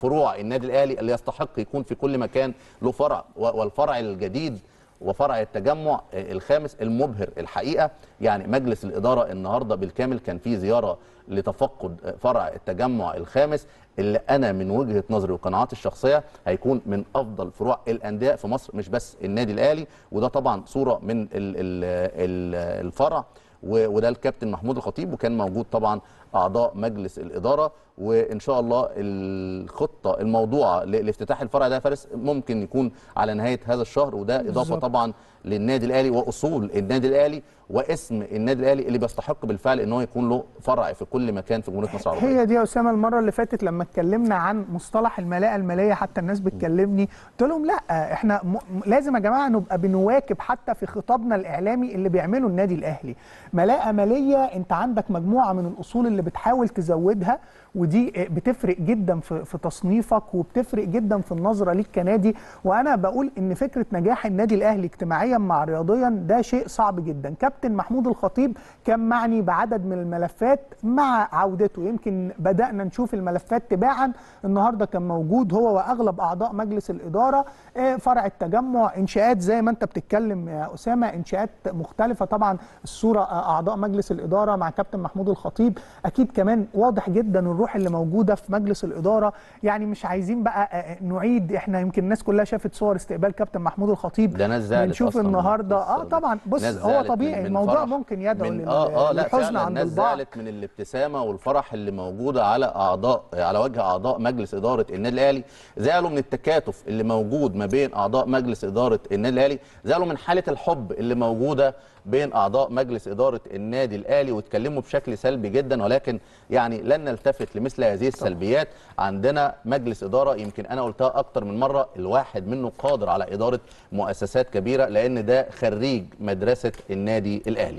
فروع النادي الأهلي اللي يستحق يكون في كل مكان له فرع والفرع الجديد وفرع التجمع الخامس المبهر. الحقيقة يعني مجلس الإدارة النهارده بالكامل كان في زيارة لتفقد فرع التجمع الخامس اللي أنا من وجهة نظري وقناعاتي الشخصية هيكون من أفضل فروع الأندية في مصر مش بس النادي الأهلي. وده طبعا صورة من ال ال ال الفرع وده الكابتن محمود الخطيب وكان موجود طبعا أعضاء مجلس الإدارة وإن شاء الله الخطة الموضوعة لافتتاح الفرع ده فارس ممكن يكون على نهاية هذا الشهر وده إضافة. طبعا للنادي الأهلي وأصول النادي الأهلي واسم النادي الأهلي اللي بيستحق بالفعل إن هو يكون له فرع في كل مكان في جمهورية مصر العربية هي دي يا أسامة المرة اللي فاتت لما اتكلمنا عن مصطلح الملاءه المالية حتى الناس بتكلمني قلت لهم لأ إحنا. م- لازم يا جماعة نبقى بنواكب حتى في خطابنا الإعلامي اللي بيعمله النادي الأهلي ملاءة مالية انت عندك مجموعة من الأصول اللي بتحاول تزودها ودي بتفرق جدا في في تصنيفك وبتفرق جدا في النظرة ليك كنادي. وأنا بقول إن فكرة نجاح النادي الأهلي اجتماعيا مع رياضيا ده شيء صعب جدا. كابتن محمود الخطيب كان معني بعدد من الملفات مع عودته. يمكن بدأنا نشوف الملفات تباعا. النهارده كان موجود هو وأغلب أعضاء مجلس الإدارة. آه، فرع التجمع إنشاءات زي ما أنت بتتكلم يا أسامة إنشاءات مختلفة. طبعا الصورة أعضاء مجلس الإدارة مع كابتن محمود الخطيب. أكيد كمان واضح جدا الروح اللي موجودة في مجلس الإدارة. يعني مش عايزين بقى آه، نعيد. إحنا يمكن الناس كلها شافت صور استقبال كابتن محمود الخطيب. ده ناس بنشوف النهارده. آه. طبعا. بص هو طبيعي. من- الموضوع. ممكن يدعو من آه آه لا فعلا الناس زعلت من الابتسامة والفرح اللي موجودة على أعضاء على وجه أعضاء مجلس إدارة النادي الأهلي. زعلوا من التكاتف اللي موجود ما بين أعضاء مجلس إدارة النادي الأهلي. زعلوا من حالة الحب اللي موجودة بين أعضاء مجلس إدارة النادي الأهلي واتكلموا بشكل سلبي جدا ولكن يعني لن نلتفت لمثل هذه السلبيات. عندنا مجلس إدارة يمكن أنا قلتها أكتر من مرة الواحد منه قادر على إدارة مؤسسات كبيرة لأن ده خريج مدرسة النادي الأهلي.